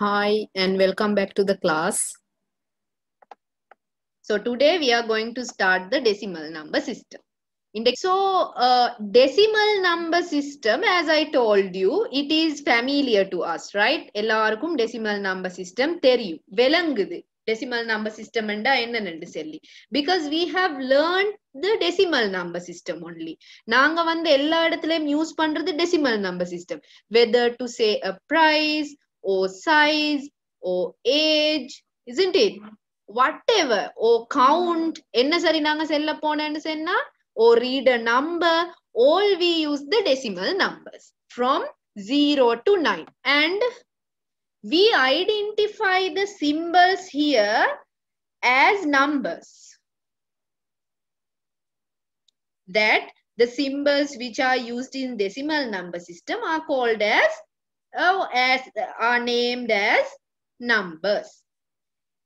Hi, and welcome back to the class. So today we are going to start the decimal number system. Index. So uh, decimal number system, as I told you, it is familiar to us, right? எல்லாருக்கும் decimal number system தெரியும் விளங்குது decimal number system என்றா என்னன்னு சொல்லி because we have learned the decimal number system only நாங்க வந்து எல்லா இடத்துலயும் யூஸ் பண்றது decimal number system whether to say a price or size or age isn't it whatever or count என்ன சரி நாங்க செல்ல போனேன்னு சொன்னா or read a number all we use the decimal numbers from 0 to 9 and we identify the symbols here as numbers that the symbols which are used in decimal number system are called as oh, as are named as numbers.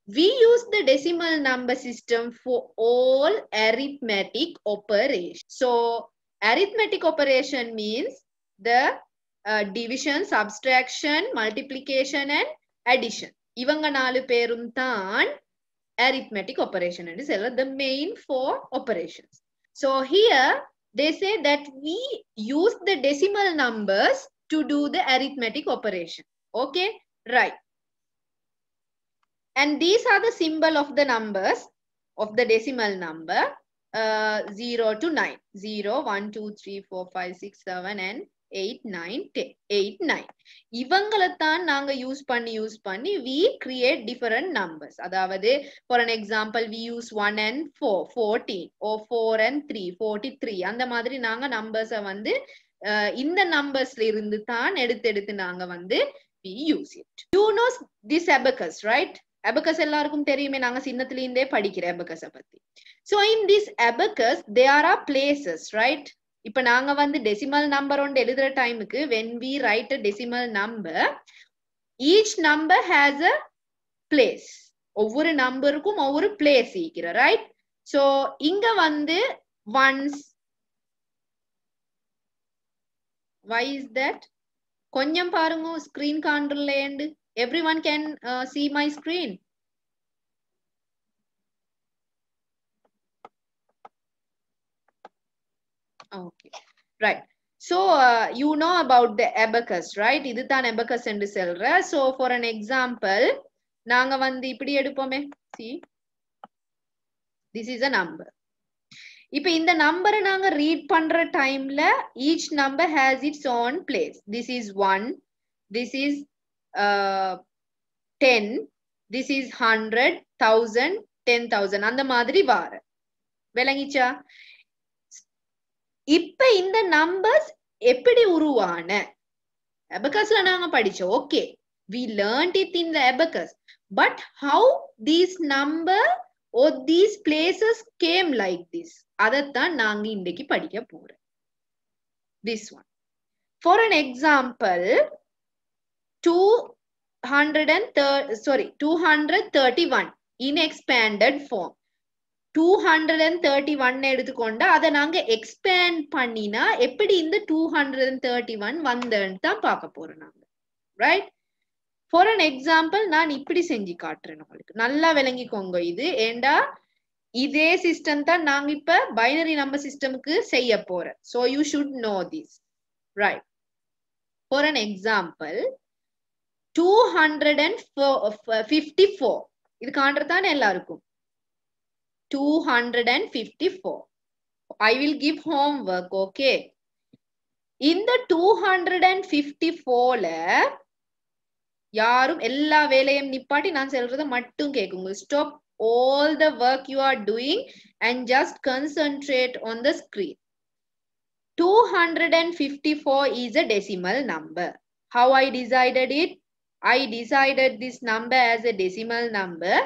We use the decimal number system for all arithmetic operations. So, arithmetic operation means the uh, division, subtraction, multiplication and addition. இவங்க நாலு பேரும் தான் arithmetic operation and is the main four operations. So here they say that we use the decimal numbers to do the arithmetic operation. Okay, right. And these are the symbol of the numbers of the decimal number uh, 0 to 9. 0, 1, 2, 3, 4, 5, 6, 7 and 8, 9, 10, 8, 9. இவங்களைத்தான் நாங்க use பண்ணி use பண்ணி we create different numbers. அதாவது for an example we use 1 and 4, 14 or 4 and 3, 43. அந்த மாதிரி நாங்க numbers வந்து இந்த நம்பர்ஸ்ல இருந்து தான் எடுத்து எடுத்து நாங்க வந்து we use it. You know this abacus, right? abacus எல்லாருக்கும் தெரியுமே நாங்க சின்னத்துல இருந்தே படிக்கிற abacus பத்தி so in this abacus there are places right இப்ப நாங்க வந்து டெசிமல் நம்பர் ஒன்று எழுதுற டைமுக்கு when we write a decimal number each number has a place ஒவ்வொரு நம்பருக்கும் ஒவ்வொரு பிளேஸ் இருக்கிற ரைட் சோ இங்க வந்து once why is that konjam கொஞ்சம் screen screen and everyone can uh, see my screen okay right so uh, you know about the abacus right இதுதான் abacus என்று சொல்ற so for an example நாங்க வந்து இப்படி எடுப்போமே see this is a number இப்ப இந்த நம்பரை நாங்க ரீட் பண்ற டைம்ல each number has its own place this is one this is ten this is hundred thousand ten thousand அந்த மாதிரி வார. விளங்கிச்சா? இப்ப இந்த நம்பர்ஸ் எப்படி உருவான? அபகஸ்ல நாங்க படிச்சோம். Okay we learned it in the abacus but how these number oh these places came like this அதைத்தான் நாங்க இன்றைக்கு படிக்க போறோம். This one for an example two hundred and sorry two hundred thirty one in expanded form two hundred and thirty one எடுத்துக்கொண்டு அதை நாங்க expand பண்ணினா எப்படி இந்த two hundred and thirty one வந்தேன்னு தான் பார்க்க போறோம் நாங்க. ரைட் ஃபார் அன் எக்ஸாம்பிள் நான் இப்படி செஞ்சு காட்டுறேன் உங்களுக்கு. நல்லா விளங்கிக்கோங்க இது. ஏண்டா? இதே சிஸ்டம் தான் நாங்க இப்ப பைனரி நம்பர் சிஸ்டமுக்கு செய்ய போறோம். So you should know this right for an example two hundred and fifty four இது காண்றதானே எல்லாருக்கும்? Two hundred and fifty four I will give home work okay இந்த டூ ஹண்ட்ரட் அண்ட் ஃபிஃப்டி ஃபோர்ல யாரும் எல்லா வேலையும் நிப்பாட்டி நான் சொல்றத மட்டும் கேக்குங்க stop all the work you are doing and just concentrate on the screen. 254 is a decimal number. How I decided it? I decided this number as a decimal number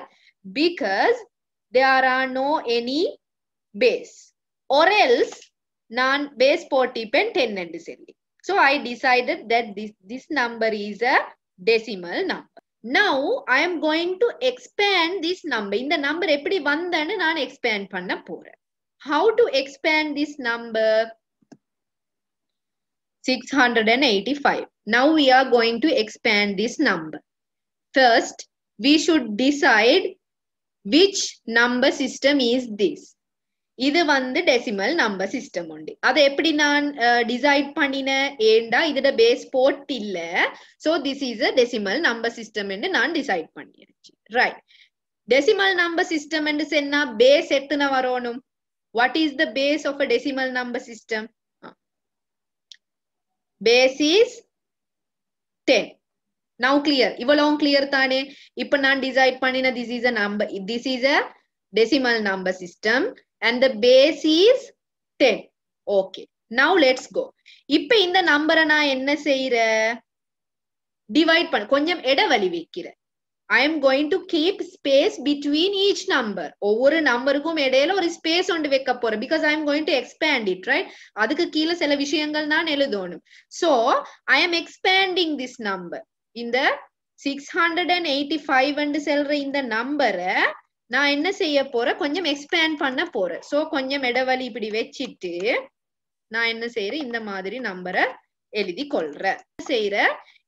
because there are no any base or else non base 40 pen 10 and So I decided that this, this number is a decimal number. now I am going to expand this number. இந்த number எப்படி வந்தன்னு நான் expand பண்ண போறேன். How to expand this number? 685. Now we are going to expand this number. first we should decide which number system is this இது வந்து decimal number system உண்டு. அதை எப்படி நான் டிசைட் பண்ணினேன்? ஏண்டா இதோட பேஸ் போட் இல்ல so this is a decimal number system என்று நான் டிசைட் பண்ணிருச்சு ரைட் டெசிமல் நம்பர் சிஸ்டம் என்று சொன்னா பேஸ் எத்தனை வரணும்? What is the base of a decimal number system base is ten now clear இவ்வளவும் கிளியர் தானே? இப்ப நான் டிசைட் பண்ணின this is a number this is a decimal number system and the base is ten okay now let's go இப்ப இந்த நம்பரை நான் என்ன செய்யற டிவைட் பண்ண கொஞ்சம் இடைவெளி வைக்கிறேன் I am going to keep space between each number ஒவ்வொரு நம்பருக்கும் இடையில ஒரு ஸ்பேஸ் ஒன்று வைக்க போறேன். Because I am going to expand it right அதுக்கு கீழே சில விஷயங்கள் நான் எழுதணும். So I am expanding this number இந்த six hundred and eighty five செல்ற இந்த நம்பரை நான் என்ன செய்ய போறேன்? கொஞ்சம் எக்ஸ்பேண்ட் பண்ண போறேன். சோ கொஞ்சம் இடவழி இப்படி வச்சிட்டு நான் என்ன செய்யறேன் இந்த மாதிரி நம்பரை எழுதி கொள்றேன். செய்யற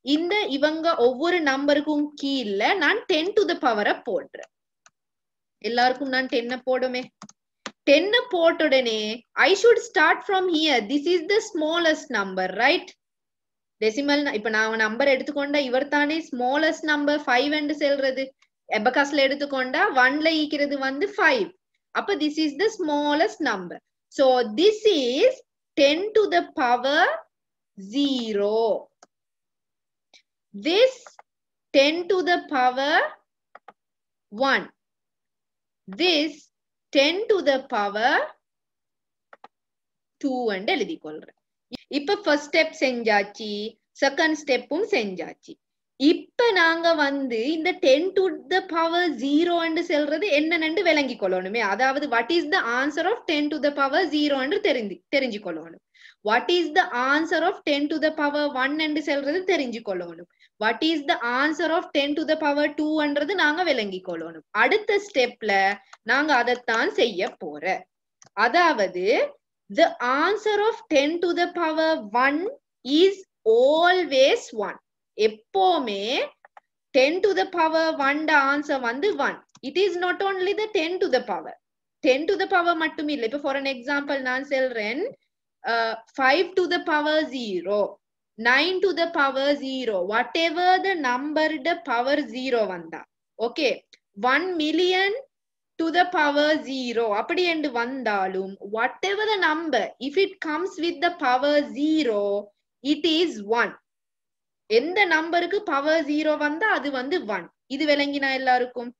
இந்த இவங்க ஒவ்வொரு நம்பருக்கும் கீழே நான் டென் டு த பவரை போடுறேன். எல்லாருக்கும் நான் டென்ன போடுமே. டென்ன போட்ட உடனே I should start from here this is the smallest number right decimal இப்ப நான் நம்பர் எடுத்துக்கொண்டா இவர் தானே ஸ்மாலஸ்ட் நம்பர் ஃபைவ் என்று செல்றது. எபகாஸ்ல எடுத்துக்கொண்டா ஒன்ல ஈக்கிறது வந்து ஃபைவ் அப்ப this is the smallest number so this is ten to the power zero this 10 to the power 1 this 10 to the power 2 and எழுதி கொள்றேன் இப்ப ஃபர்ஸ்ட் ஸ்டெப் செஞ்சாச்சு செகண்ட் ஸ்டெப்பும் செஞ்சாச்சு. இப்ப நாங்க வந்து இந்த ten to the power zero சொல்றது என்னன்னு விளங்கி கொள்ளணுமே. அதாவது what is the answer of ten to the power zero தெரிஞ்சு தெரிஞ்சு கொள்ளணும். What is the answer of ten to the power one என்று சொல்றது தெரிஞ்சு கொள்ளணும். What is the answer of ten to the power டூன்றது நாங்க விளங்கி கொள்ளணும். அடுத்த ஸ்டெப்ல நாங்க அதைத்தான் செய்ய போற. அதாவது the answer of ten to the power one is always one எப்போவுமே ten to the power one answer வந்து one it is not only the ten to the power ten to the power மட்டும் இல்லை. இப்ப for an example நான் சொல்றேன் five to the power zero nine to the power zero whatever the number the power zero வந்தா. Okay one million to the power zero அப்படி என்று வந்தாலும் whatever the number if it comes with the power zero it is one எந்த நம்பருக்கு power zero வந்தா அது வந்து one இது விளங்கினா எல்லாருக்கும்?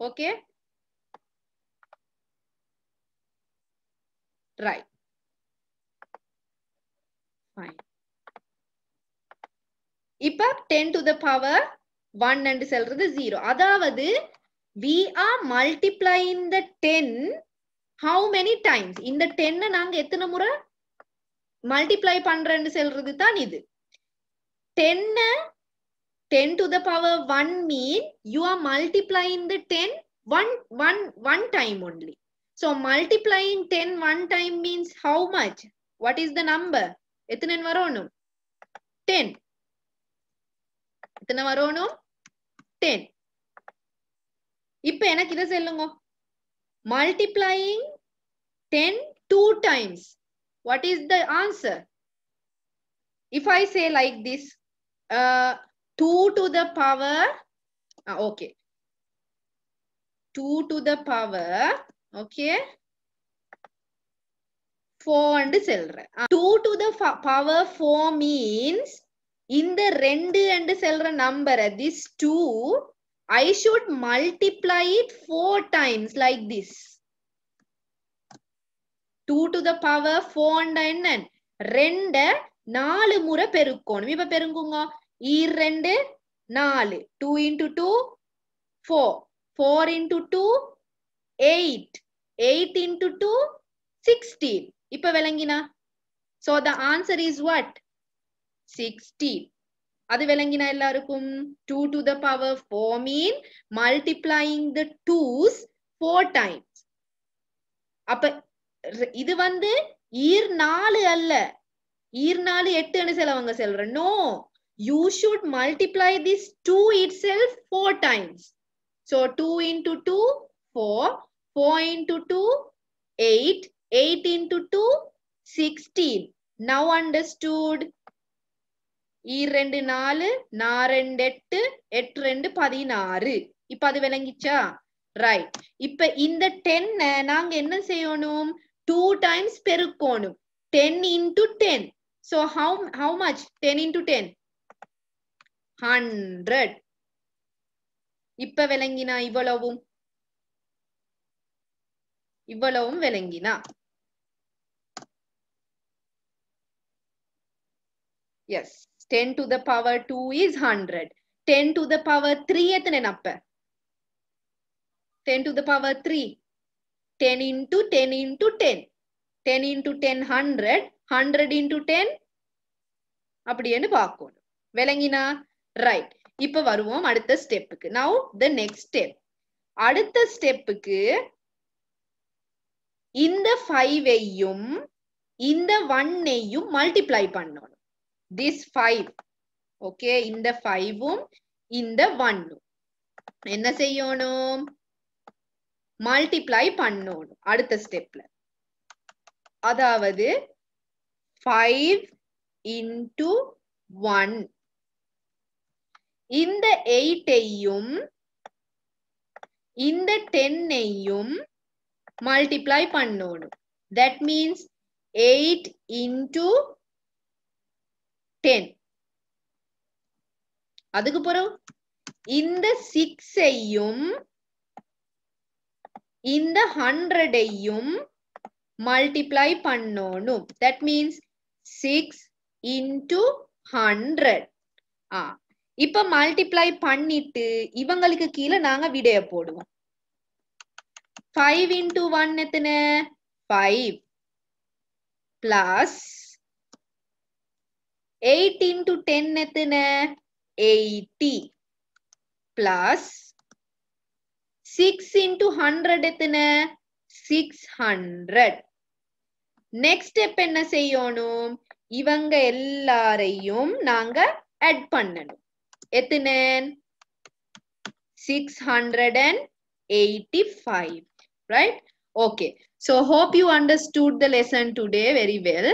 ஓகே ரைட் ஃபைன் இப்ப ten to the power one என்று சொல்றது ஜீரோ அதாவது we are multiplying the ten how many times இந்த டென்னை நாங்க எத்தனை முறை மல்டிப்ளை பண்றேன்னு சொல்றது தான் இது டென்ன ten to the power one mean you are multiplying the ten one one one time only so multiplying ten one time means how much what is the number எத்தனை வரணும்? டென் எத்தனை வரணும்? டென் இப்ப எனக்கு இதை சொல்லுங்க. multiplying 10 two times. What is the answer? If I say like this, uh, 2 to the power, uh, okay, 2 to the power, okay, 4 and சொல்றேன் 2 to the power 4 means இந்த ரெண்டு and சொல்ற number this 2 I should multiply it four times like this. 2 to the power 4 and என்ன ரெண்ட நாலு முறை பெருக்கணும். இப்ப பெருங்குங்க. ரெண்டு நாலு. Two into two four four into two eight eight into two sixteen இப்ப விளங்கினா? So the answer is what sixteen அது விளங்கினா எல்லாருக்கும்? Two to the power four mean multiplying the twos four times அப்ப இது வந்து ஈர் நாலு அல்ல. ஈர் நாலு எட்டுன்னு சிலவங்க சொல்ற no you should multiply this two itself four times so two into two four four into two eight eight into two sixteen now understood ரெண்டு நாலு நாரெண்டு எட்டு எட்டு ரெண்டு பதினாறு. இப்ப அது விளங்கிச்சா? ரைட் இப்ப இந்த டென்ன நாங்க என்ன செய்யணும்? டூ டைம்ஸ் பெருக்கணும். Ten into ten so how how much ten into ten hundred இப்ப விளங்கினா இவ்வளவும்? இவ்வளவும் விளங்கினா. Yes ten to the power two is hundred ten to the power three எத்தனை அப்ப ten to the power three ten into ten into ten ten into ten hundred hundred into ten அப்படின்னு பார்க்கணும். விளங்கினா? Right இப்ப வருவோம் அடுத்த ஸ்டெப்புக்கு now the next step அடுத்த ஸ்டெப்புக்கு இந்த ஃபைவையும் இந்த ஒன்னையும் மல்டிப்ளை பண்ணணும். திஸ் ஃபைவ் ஓகே இந்த ஃபைவும் இந்த ஒன்னும் என்ன செய்யணும்? மல்டிப்ளை பண்ணணும். அடுத்த ஸ்டெப்ல அதாவது ஃபைவ் இன்டு ஒன் இந்த எயிட்டையும் இந்த டென்னையும் மல்டிப்ளை பண்ணணும். That means eight into ten அதுக்கு பிறகு இந்த சிக்ஸையும் இந்த ஹண்ட்ரடையும் மல்டிப்ளை பண்ணணும். That means six into hundred ஆ இப்ப மல்டிப்ளை பண்ணிட்டு இவங்களுக்கு கீழே நாங்க விடைய போடுவோம். ஃபைவ் இன்டு ஒன் எத்தனை? Five plus eight into ten எத்தனை? Eighty plus six into hundred எத்தனை? சிக்ஸ் ஹண்ட்ரட் நெக்ஸ்ட் ஸ்டெப் என்ன செய்யணும்? இவங்க எல்லாரையும் நாங்க ஆட் பண்ணணும். எத்தனை? Six hundred and eighty five right okay so hope you understood the lesson today very well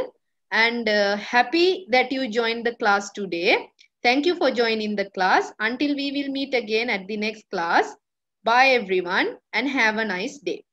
and uh, happy that you joined the class today. Thank you for joining the class. Until we will meet again at the next class. Bye everyone and have a nice day.